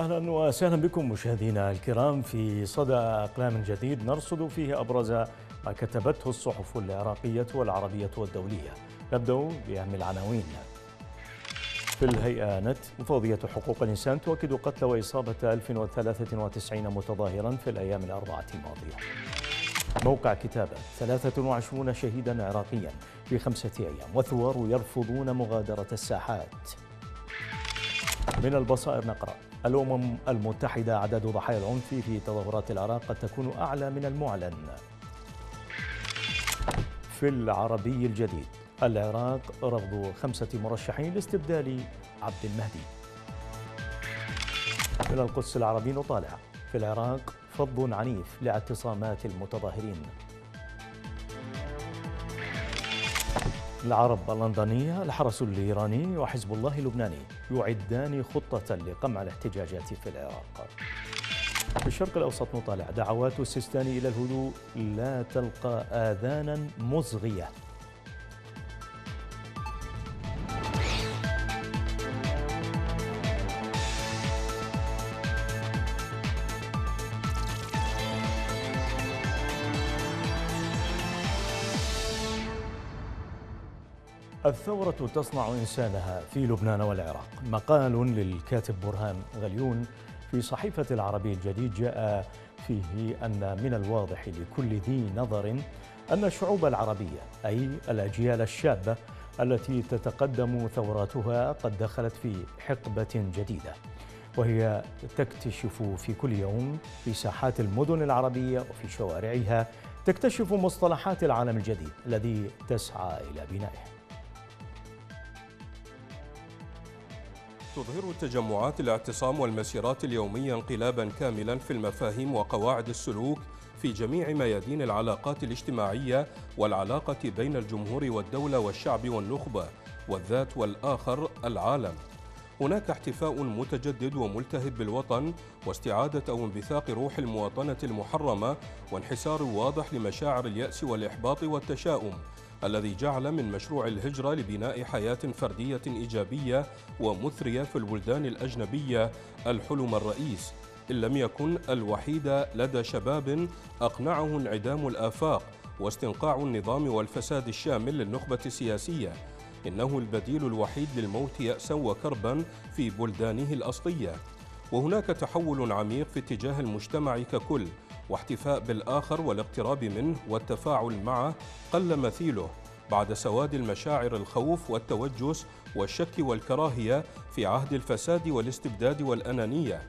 أهلا وسهلا بكم مشاهدينا الكرام في صدى أقلام جديد نرصد فيه أبرز ما كتبته الصحف العراقية والعربية والدولية. نبدأ بأهم العناوين. في الهيئة نت مفوضية حقوق الإنسان تؤكد قتل وإصابة 1093 متظاهرا في الأيام الأربعة الماضية. موقع كتابة 23 شهيدا عراقيا في خمسة أيام وثوار يرفضون مغادرة الساحات من البصائر نقرأ الأمم المتحدة عدد ضحايا العنف في تظاهرات العراق قد تكون أعلى من المعلن. في العربي الجديد العراق رفض خمسة مرشحين لاستبدال عبد المهدي. من القدس العربي نطالع. في العراق فض عنيف لاعتصامات المتظاهرين. العرب اللندنية الحرس الإيراني وحزب الله اللبناني. يعدان خطة لقمع الاحتجاجات في العراق. في الشرق الأوسط نطالع دعوات السيستاني إلى الهدوء لا تلقى آذانا مصغية الثورة تصنع إنسانها في لبنان والعراق. مقال للكاتب برهان غليون في صحيفة العربي الجديد جاء فيه أن من الواضح لكل ذي نظر أن الشعوب العربية أي الأجيال الشابة التي تتقدم ثوراتها قد دخلت في حقبة جديدة. وهي تكتشف في كل يوم في ساحات المدن العربية وفي شوارعها تكتشف مصطلحات العالم الجديد الذي تسعى إلى بنائه. تظهر تجمعات الاعتصام والمسيرات اليومية انقلابا كاملا في المفاهيم وقواعد السلوك في جميع ميادين العلاقات الاجتماعية والعلاقة بين الجمهور والدولة والشعب والنخبة والذات والآخر العالم. هناك احتفاء متجدد وملتهب بالوطن واستعادة أو انبثاق روح المواطنة المحرمة وانحسار واضح لمشاعر اليأس والإحباط والتشاؤم. الذي جعل من مشروع الهجرة لبناء حياة فردية إيجابية ومثرية في البلدان الأجنبية الحلم الرئيس. إن لم يكن الوحيد لدى شباب أقنعه انعدام الآفاق واستنقاع النظام والفساد الشامل للنخبة السياسية. إنه البديل الوحيد للموت يأسا وكربا في بلدانه الأصلية. وهناك تحول عميق في اتجاه المجتمع ككل واحتفاء بالآخر والاقتراب منه والتفاعل معه قل مثيله بعد سواد المشاعر الخوف والتوجس والشك والكراهية في عهد الفساد والاستبداد والأنانية.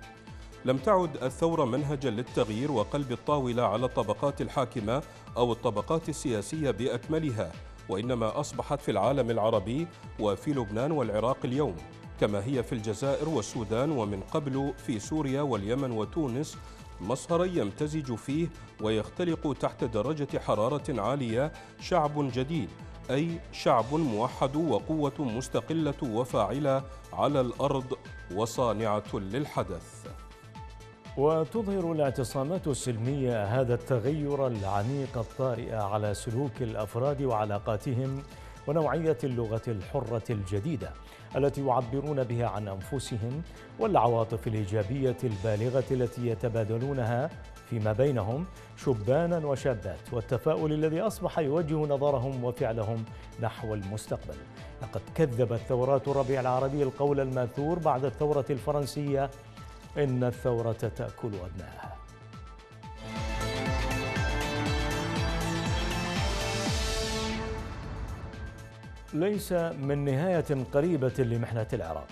لم تعد الثورة منهجا للتغيير وقلب الطاولة على الطبقات الحاكمة أو الطبقات السياسية بأكملها وإنما أصبحت في العالم العربي وفي لبنان والعراق اليوم كما هي في الجزائر والسودان ومن قبل في سوريا واليمن وتونس مصهرا يمتزج فيه ويختلق تحت درجة حرارة عالية شعب جديد أي شعب موحد وقوة مستقلة وفاعلة على الأرض وصانعة للحدث. وتظهر الاعتصامات السلمية هذا التغير العميق الطارئ على سلوك الأفراد وعلاقاتهم ونوعية اللغة الحرة الجديدة التي يعبرون بها عن أنفسهم والعواطف الإيجابية البالغة التي يتبادلونها فيما بينهم شبانا وشابات والتفاؤل الذي أصبح يوجه نظرهم وفعلهم نحو المستقبل. لقد كذبت ثورات الربيع العربي القول الماثور بعد الثورة الفرنسية إن الثورة تأكل أبنائها ليس من نهاية قريبة لمحنة العراق.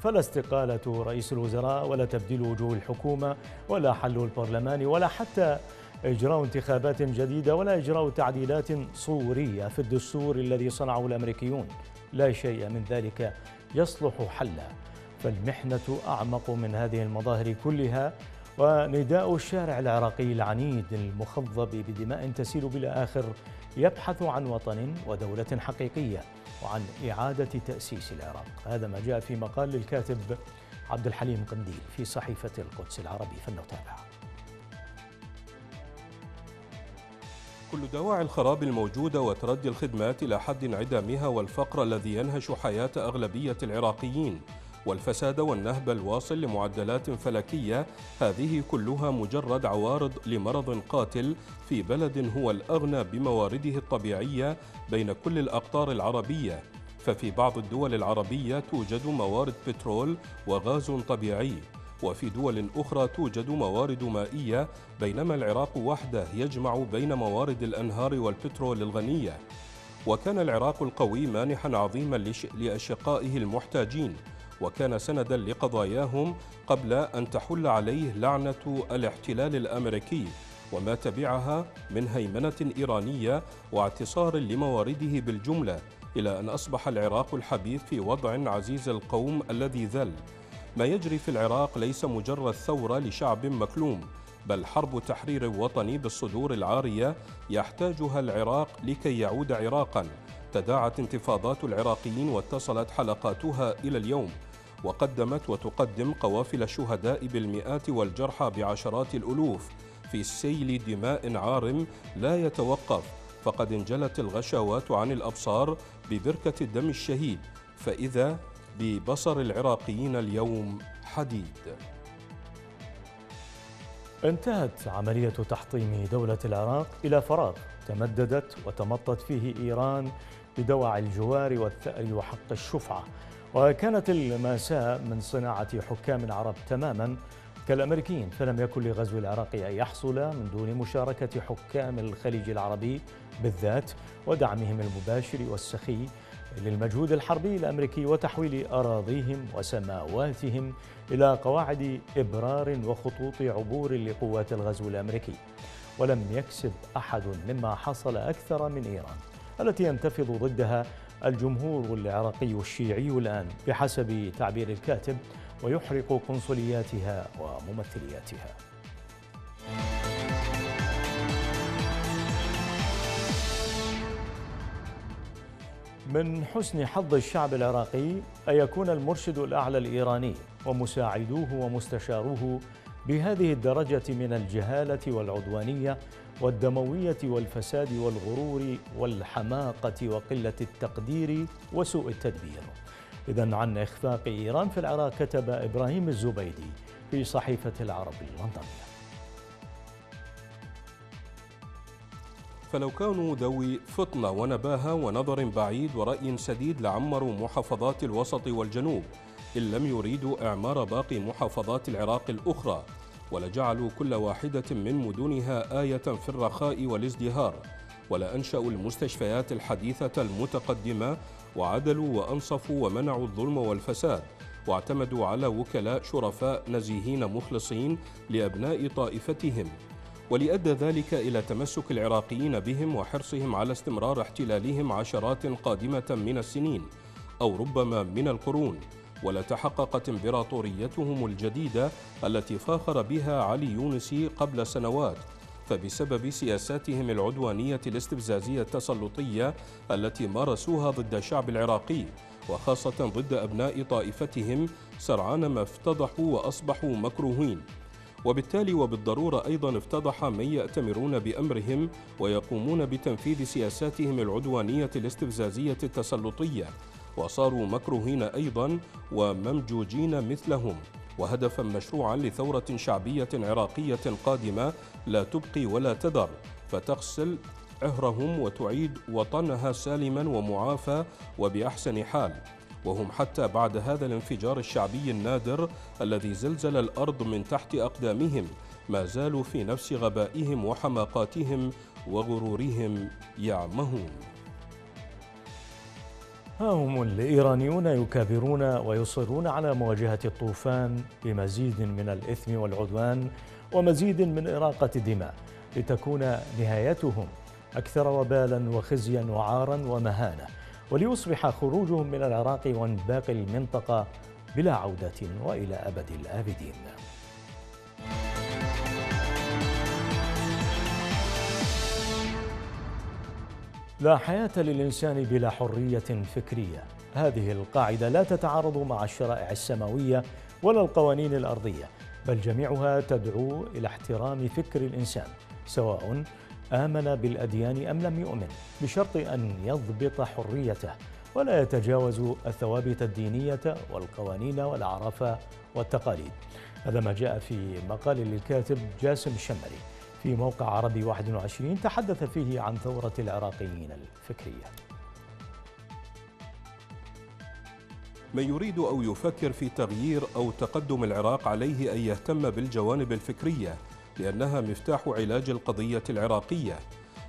فلا استقالة رئيس الوزراء ولا تبديل وجوه الحكومة ولا حل البرلمان ولا حتى إجراء انتخابات جديدة ولا إجراء تعديلات صورية في الدستور الذي صنعه الأمريكيون. لا شيء من ذلك يصلح حلا فالمحنة أعمق من هذه المظاهر كلها ونداء الشارع العراقي العنيد المخضب بدماء تسيل بلا آخر يبحث عن وطن ودولة حقيقية وعن إعادة تأسيس العراق. هذا ما جاء في مقال للكاتب عبد الحليم قنديل في صحيفة القدس العربي فلنتابع. كل دواعي الخراب الموجودة وتردي الخدمات إلى حد انعدامها والفقر الذي ينهش حياة أغلبية العراقيين. والفساد والنهب الواصل لمعدلات فلكية هذه كلها مجرد عوارض لمرض قاتل في بلد هو الأغنى بموارده الطبيعية بين كل الأقطار العربية. ففي بعض الدول العربية توجد موارد بترول وغاز طبيعي وفي دول أخرى توجد موارد مائية بينما العراق وحده يجمع بين موارد الأنهار والبترول الغنية. وكان العراق القوي مانحا عظيما لأشقائه المحتاجين. وكان سندا لقضاياهم قبل أن تحل عليه لعنة الاحتلال الأمريكي وما تبعها من هيمنة إيرانية واعتصار لموارده بالجملة إلى أن أصبح العراق الحبيب في وضع عزيز القوم الذي ذل. ما يجري في العراق ليس مجرد ثورة لشعب مكلوم بل حرب تحرير وطني بالصدور العارية يحتاجها العراق لكي يعود عراقا. تداعت انتفاضات العراقيين واتصلت حلقاتها إلى اليوم. وقدمت وتقدم قوافل الشهداء بالمئات والجرحى بعشرات الألوف في سيل دماء عارم لا يتوقف فقد انجلت الغشاوات عن الأبصار ببركة الدم الشهيد فإذا ببصر العراقيين اليوم حديد. انتهت عملية تحطيم دولة العراق إلى فراغ تمددت وتمطت فيه إيران بدواعي الجوار والثأر وحق الشفعة. وكانت المأساة من صناعة حكام عرب تماما كالأمريكيين فلم يكن لغزو العراق أن يحصل من دون مشاركة حكام الخليج العربي بالذات ودعمهم المباشر والسخي للمجهود الحربي الأمريكي وتحويل أراضيهم وسماواتهم إلى قواعد إبرار وخطوط عبور لقوات الغزو الأمريكي. ولم يكسب أحد مما حصل أكثر من إيران التي ينتفض ضدها الجمهور العراقي الشيعي الآن بحسب تعبير الكاتب ويحرق قنصلياتها وممثلياتها. من حسن حظ الشعب العراقي أن يكون المرشد الأعلى الإيراني ومساعدوه ومستشاروه بهذه الدرجة من الجهالة والعدوانية والدموية والفساد والغرور والحماقة وقلة التقدير وسوء التدبير. إذا عن إخفاق إيران في العراق كتب إبراهيم الزبيدي في صحيفة العرب اللندنية فلو كانوا ذوي فطنة ونباهة ونظر بعيد ورأي سديد لعمروا محافظات الوسط والجنوب إن لم يريدوا إعمار باقي محافظات العراق الأخرى. ولجعلوا كل واحدة من مدنها آية في الرخاء والازدهار ولأنشأوا المستشفيات الحديثة المتقدمة وعدلوا وأنصفوا ومنعوا الظلم والفساد واعتمدوا على وكلاء شرفاء نزيهين مخلصين لأبناء طائفتهم. ولأدى ذلك إلى تمسك العراقيين بهم وحرصهم على استمرار احتلالهم عشرات قادمة من السنين أو ربما من القرون. ولتحققت إمبراطوريتهم الجديدة التي فاخر بها علي يونسي قبل سنوات. فبسبب سياساتهم العدوانية الاستفزازية التسلطية التي مارسوها ضد الشعب العراقي وخاصة ضد أبناء طائفتهم سرعان ما افتضحوا وأصبحوا مكروهين. وبالتالي وبالضرورة أيضا افتضح من يأتمرون بأمرهم ويقومون بتنفيذ سياساتهم العدوانية الاستفزازية التسلطية. وصاروا مكروهين أيضا وممجوجين مثلهم. وهدفا مشروعا لثورة شعبية عراقية قادمة لا تبقي ولا تذر فتغسل عهرهم وتعيد وطنها سالما ومعافى وبأحسن حال. وهم حتى بعد هذا الانفجار الشعبي النادر الذي زلزل الأرض من تحت أقدامهم ما زالوا في نفس غبائهم وحماقاتهم وغرورهم يعمهون. ها هم الإيرانيون يكابرون ويصرون على مواجهة الطوفان بمزيد من الإثم والعدوان ومزيد من إراقة الدماء لتكون نهايتهم أكثر وبالا وخزيا وعارا ومهانة وليصبح خروجهم من العراق ومن باقي المنطقة بلا عودة وإلى أبد الآبدين. لا حياة للإنسان بلا حرية فكرية. هذه القاعدة لا تتعارض مع الشرائع السماوية ولا القوانين الأرضية بل جميعها تدعو إلى احترام فكر الإنسان سواء آمن بالأديان أم لم يؤمن بشرط أن يضبط حريته ولا يتجاوز الثوابت الدينية والقوانين والأعراف والتقاليد. هذا ما جاء في مقال للكاتب جاسم الشمري. في موقع عربي 21 تحدث فيه عن ثورة العراقيين الفكرية. من يريد أو يفكر في تغيير أو تقدم العراق عليه أن يهتم بالجوانب الفكرية لأنها مفتاح علاج القضية العراقية.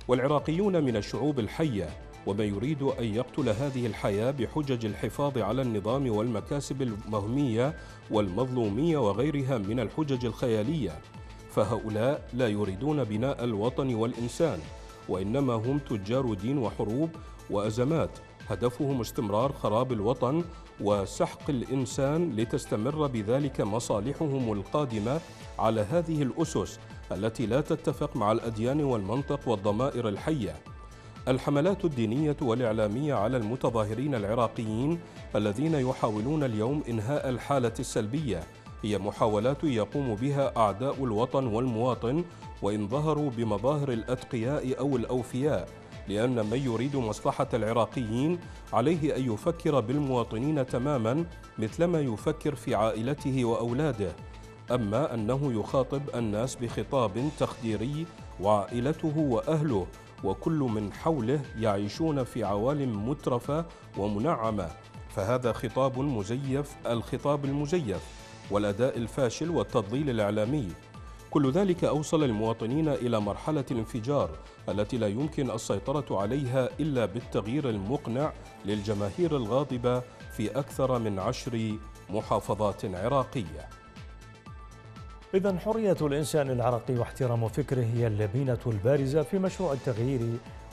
والعراقيون من الشعوب الحية ومن يريد أن يقتل هذه الحياة بحجج الحفاظ على النظام والمكاسب المهمية والمظلومية وغيرها من الحجج الخيالية. فهؤلاء لا يريدون بناء الوطن والإنسان وإنما هم تجار دين وحروب وأزمات هدفهم استمرار خراب الوطن وسحق الإنسان لتستمر بذلك مصالحهم القادمة على هذه الأسس التي لا تتفق مع الأديان والمنطق والضمائر الحية. الحملات الدينية والإعلامية على المتظاهرين العراقيين الذين يحاولون اليوم إنهاء الحالة السلبية هي محاولات يقوم بها أعداء الوطن والمواطن وإن ظهروا بمظاهر الأتقياء أو الأوفياء لأن من يريد مصلحة العراقيين عليه أن يفكر بالمواطنين تماما مثلما يفكر في عائلته وأولاده. أما أنه يخاطب الناس بخطاب تخديري وعائلته وأهله وكل من حوله يعيشون في عوالم مترفة ومنعمة فهذا خطاب مزيف الخطاب المزيف. والأداء الفاشل والتضليل الإعلامي. كل ذلك أوصل المواطنين إلى مرحلة الانفجار التي لا يمكن السيطرة عليها إلا بالتغيير المقنع للجماهير الغاضبة في أكثر من عشر محافظات عراقية. إذا حرية الإنسان العراقي واحترام فكره هي اللبنة البارزة في مشروع التغيير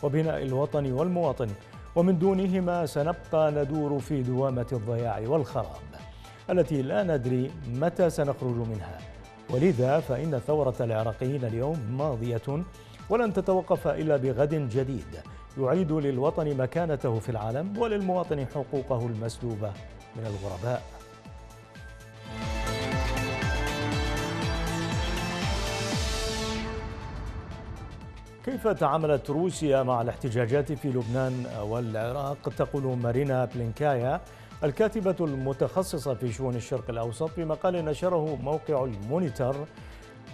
وبناء الوطن والمواطن. ومن دونهما سنبقى ندور في دوامة الضياع والخراب. التي لا ندري متى سنخرج منها. ولذا فإن ثورة العراقيين اليوم ماضية ولن تتوقف إلا بغد جديد. يعيد للوطن مكانته في العالم وللمواطن حقوقه المسلوبة من الغرباء. كيف تعاملت روسيا مع الاحتجاجات في لبنان والعراق؟ تقول مارينا بلينكايا. الكاتبة المتخصصة في شؤون الشرق الأوسط في مقال نشره موقع المونيتر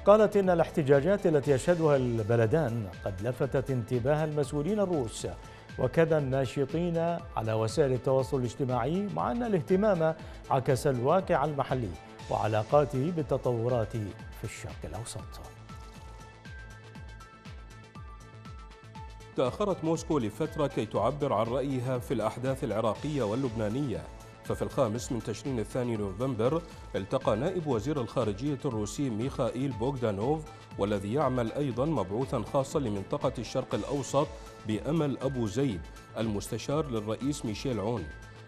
قالت إن الاحتجاجات التي يشهدها البلدان قد لفتت انتباه المسؤولين الروس وكذا الناشطين على وسائل التواصل الاجتماعي مع أن الاهتمام عكس الواقع المحلي وعلاقاته بالتطورات في الشرق الأوسط. تأخرت موسكو لفترة كي تعبر عن رأيها في الأحداث العراقية واللبنانية. ففي الخامس من تشرين الثاني نوفمبر التقى نائب وزير الخارجية الروسي ميخائيل بوغدانوف والذي يعمل أيضا مبعوثا خاصا لمنطقة الشرق الأوسط بأمل أبو زيد المستشار للرئيس ميشيل عون.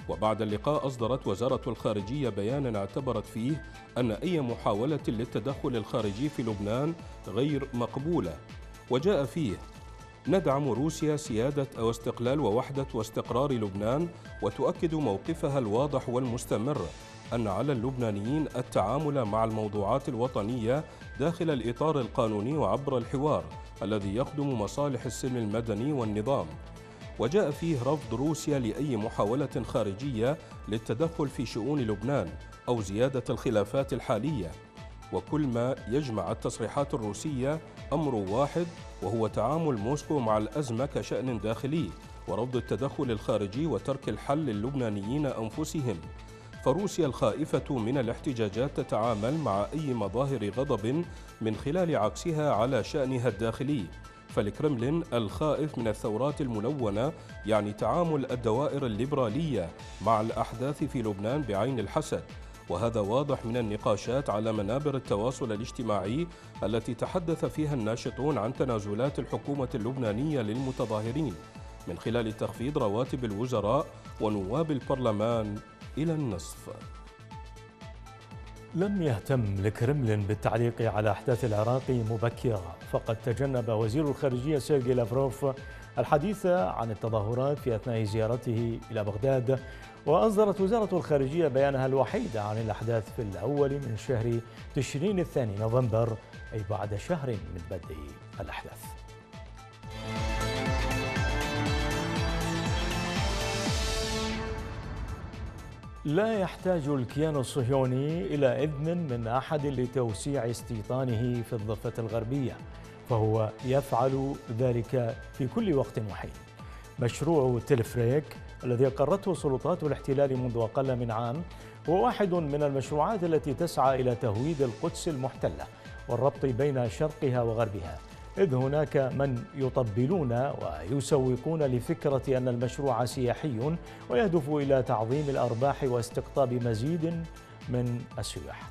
وبعد اللقاء أصدرت وزارة الخارجية بيانا اعتبرت فيه أن أي محاولة للتدخل الخارجي في لبنان غير مقبولة. وجاء فيه ندعم روسيا سيادة أو استقلال ووحدة واستقرار لبنان وتؤكد موقفها الواضح والمستمر أن على اللبنانيين التعامل مع الموضوعات الوطنية داخل الإطار القانوني وعبر الحوار الذي يخدم مصالح السلم المدني والنظام. وجاء فيه رفض روسيا لأي محاولة خارجية للتدخل في شؤون لبنان أو زيادة الخلافات الحالية. وكل ما يجمع التصريحات الروسية أمر واحد وهو تعامل موسكو مع الأزمة كشأن داخلي ورفض التدخل الخارجي وترك الحل للبنانيين أنفسهم. فروسيا الخائفة من الاحتجاجات تتعامل مع أي مظاهر غضب من خلال عكسها على شأنها الداخلي. فالكرملين الخائف من الثورات الملونة يعني تعامل الدوائر الليبرالية مع الأحداث في لبنان بعين الحسد. وهذا واضح من النقاشات على منابر التواصل الاجتماعي التي تحدث فيها الناشطون عن تنازلات الحكومة اللبنانية للمتظاهرين من خلال تخفيض رواتب الوزراء ونواب البرلمان إلى النصف. لم يهتم الكرملين بالتعليق على أحداث العراق مبكرا فقد تجنب وزير الخارجية سيرجي لافروف الحديث عن التظاهرات في أثناء زيارته إلى بغداد وأصدرت وزارة الخارجية بيانها الوحيد عن الأحداث في الأول من شهر تشرين الثاني نوفمبر أي بعد شهر من بدء الأحداث. لا يحتاج الكيان الصهيوني إلى إذن من أحد لتوسيع استيطانه في الضفة الغربية فهو يفعل ذلك في كل وقت وحين. مشروع تلفريك الذي أقرته سلطات الاحتلال منذ أقل من عام هو واحد من المشروعات التي تسعى إلى تهويد القدس المحتلة والربط بين شرقها وغربها. إذ هناك من يطبلون ويسوقون لفكرة أن المشروع سياحي ويهدف إلى تعظيم الأرباح واستقطاب مزيد من السياح.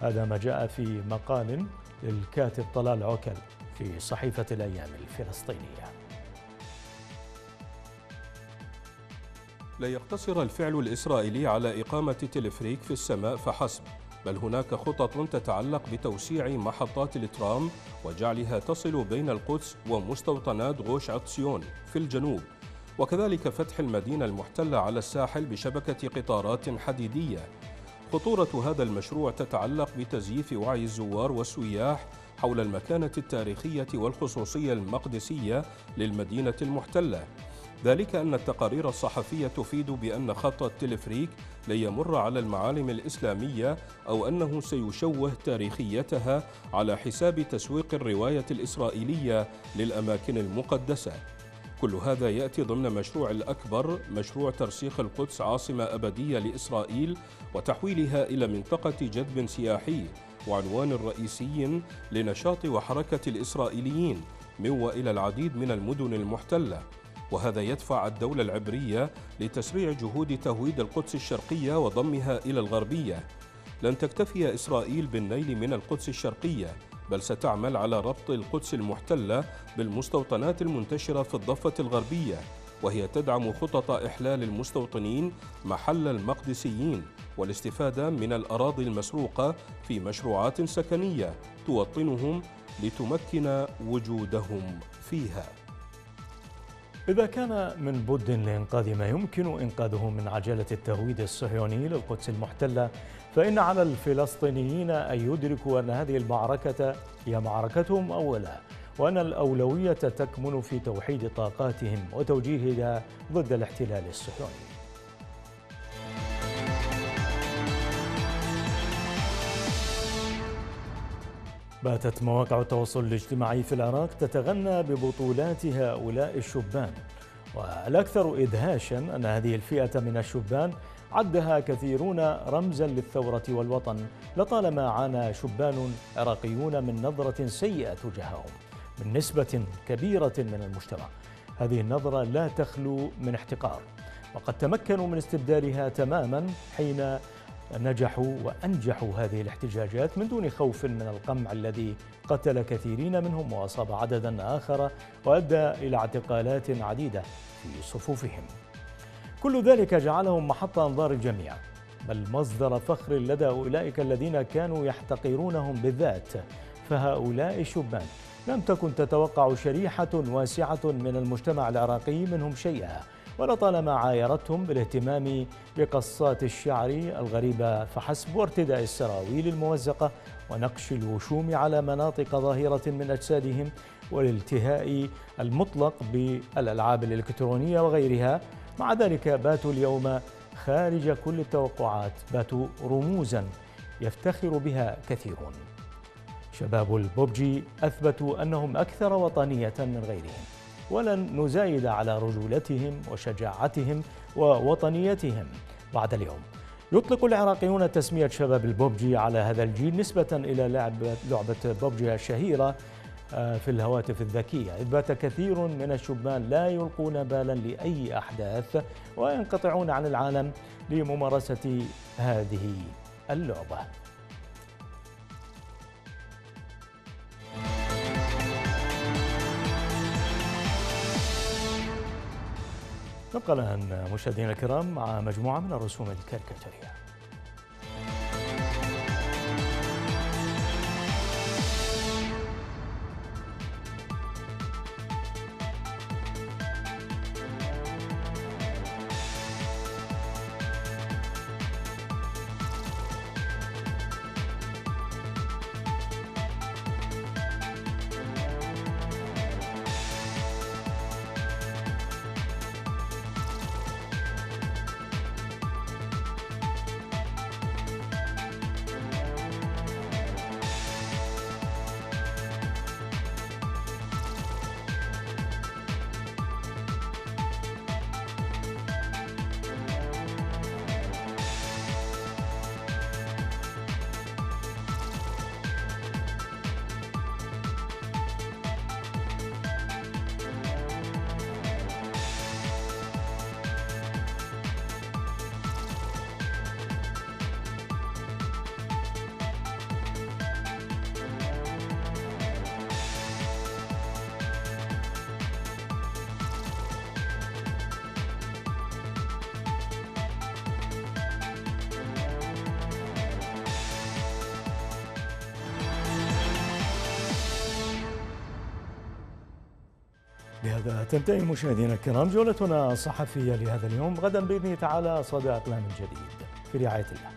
هذا ما جاء في مقال للكاتب طلال عوكل في صحيفة الأيام الفلسطينية. لا يقتصر الفعل الإسرائيلي على إقامة تلفريك في السماء فحسب بل هناك خطط تتعلق بتوسيع محطات الترام وجعلها تصل بين القدس ومستوطنات غوش عطسيون في الجنوب. وكذلك فتح المدينة المحتلة على الساحل بشبكة قطارات حديدية. خطورة هذا المشروع تتعلق بتزييف وعي الزوار والسياح حول المكانة التاريخية والخصوصية المقدسية للمدينة المحتلة. ذلك أن التقارير الصحفية تفيد بأن خط التلفريك لن يمر على المعالم الإسلامية أو أنه سيشوه تاريخيتها على حساب تسويق الرواية الإسرائيلية للأماكن المقدسة. كل هذا يأتي ضمن مشروع الأكبر مشروع ترسيخ القدس عاصمة أبدية لإسرائيل وتحويلها إلى منطقة جذب سياحي وعنوان رئيسي لنشاط وحركة الإسرائيليين من وإلى العديد من المدن المحتلة. وهذا يدفع الدولة العبرية لتسريع جهود تهويد القدس الشرقية وضمها إلى الغربية. لن تكتفي إسرائيل بالنيل من القدس الشرقية بل ستعمل على ربط القدس المحتلة بالمستوطنات المنتشرة في الضفة الغربية وهي تدعم خطط إحلال المستوطنين محل المقدسيين والاستفادة من الأراضي المسروقة في مشروعات سكنية توطنهم لتمكن وجودهم فيها. إذا كان من بد لإنقاذ ما يمكن إنقاذه من عجلة التهويد الصهيوني للقدس المحتلة فإن على الفلسطينيين أن يدركوا أن هذه المعركة هي معركتهم أولا وأن الأولوية تكمن في توحيد طاقاتهم وتوجيهها ضد الاحتلال الصهيوني. باتت مواقع التواصل الاجتماعي في العراق تتغنى ببطولات هؤلاء الشبان. والأكثر إدهاشا أن هذه الفئة من الشبان عدها كثيرون رمزا للثورة والوطن لطالما عانى شبان عراقيون من نظرة سيئة تجاههم من نسبة كبيرة من المجتمع. هذه النظرة لا تخلو من احتقار وقد تمكنوا من استبدالها تماما حين نجحوا وأنجحوا هذه الاحتجاجات من دون خوف من القمع الذي قتل كثيرين منهم وأصاب عددا آخر وأدى إلى اعتقالات عديدة في صفوفهم. كل ذلك جعلهم محط أنظار الجميع بل مصدر فخر لدى أولئك الذين كانوا يحتقرونهم بالذات فهؤلاء الشبان لم تكن تتوقع شريحة واسعة من المجتمع العراقي منهم شيئا. ولطالما عايرتهم بالاهتمام بقصات الشعر الغريبة فحسب وارتداء السراويل الممزقة ونقش الوشوم على مناطق ظاهرة من أجسادهم والالتهاء المطلق بالألعاب الإلكترونية وغيرها. مع ذلك باتوا اليوم خارج كل التوقعات باتوا رموزا يفتخر بها كثيرون. شباب البوبجي أثبتوا أنهم أكثر وطنية من غيرهم. ولن نزايد على رجولتهم وشجاعتهم ووطنيتهم. بعد اليوم يطلق العراقيون تسمية شباب البوبجي على هذا الجيل نسبة إلى لعبة, لعبة بوبجي الشهيرة آه، في الهواتف الذكية. إذ بات كثير من الشبان لا يلقون بالا لأي أحداث وينقطعون عن العالم لممارسة هذه اللعبة. نبقى الآن مشاهدينا الكرام مع مجموعة من الرسوم الكاريكاتورية. بهذا تنتهي مشاهدينا الكرام جولتنا الصحفية لهذا اليوم. غدا بإذن تعالى صدى أقلام جديد في رعاية الله.